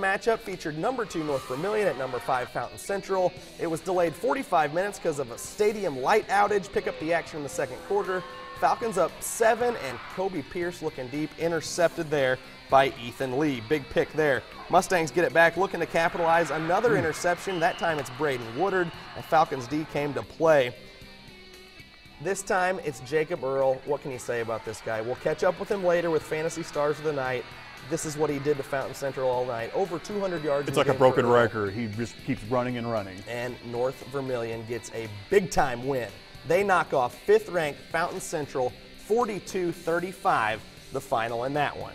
Matchup featured number two North Vermillion at number five Fountain Central. It was delayed 45 minutes because of a stadium light outage. Pick up the action in the second quarter. Falcons up seven, and Kobe Pierce looking deep, intercepted there by Ethan Lee. Big pick there. Mustangs get it back, looking to capitalize. Another hmm. interception. That time it's Braden Woodard, and Falcons D came to play. This time it's Jacob Earl. What can you say about this guy? We'll catch up with him later with Fantasy Stars of the Night. This is what he did to Fountain Central all night. Over 200 yards. It's like a broken record. He just keeps running and running. And North Vermillion gets a big time win. They knock off fifth ranked Fountain Central 42 35, the final in that one.